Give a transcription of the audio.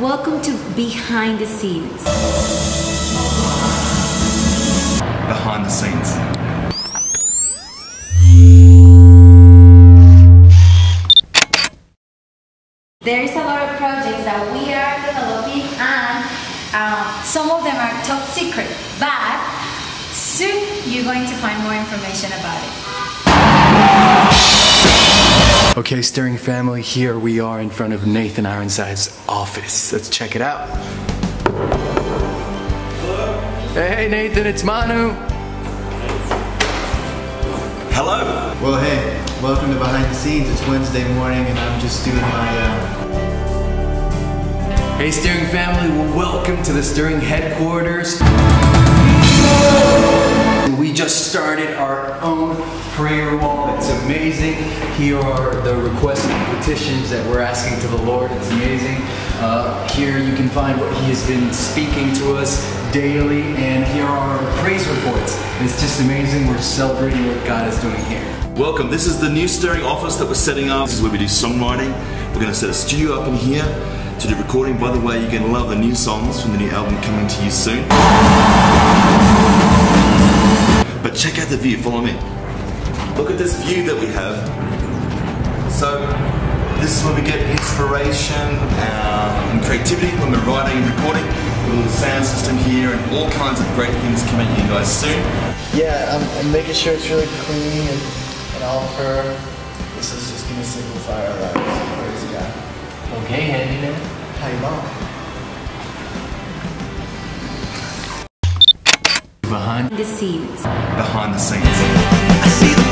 Welcome to Behind the Scenes. behind the scenes. There is a lot of projects that we are developing, and um, some of them are top secret. But soon you're going to find more information about it. Okay, Stirring Family, here we are in front of Nathan Ironside's office. Let's check it out. Hey, Nathan, it's Manu. Hello. Well, hey, welcome to Behind the Scenes. It's Wednesday morning, and I'm just doing my. Uh, Hey, Stirring Family, well, welcome to the Stirring headquarters. We just started our own prayer wall. It's amazing. Here are the requests and petitions that we're asking to the Lord. It's amazing. Uh, here you can find what He has been speaking to us daily, and here are our praise reports. It's just amazing. We're celebrating what God is doing here. Welcome. This is the new stirring office that we're setting up. This is where we do songwriting. We're going to set a studio up in here to do recording. By the way, you're going to love the new songs from the new album coming to you soon. But check out the view. Follow me. Look at this view that we have. So this is where we get inspiration uh, and creativity when we're writing and recording. With a little sound system here and all kinds of great things coming to you guys soon. yeah, I'm, I'm making sure it's really clean and, and all for. This is just gonna simplify our lives. Praise God. Okay, handyman. How you doing? Behind The scenes. Behind the scenes.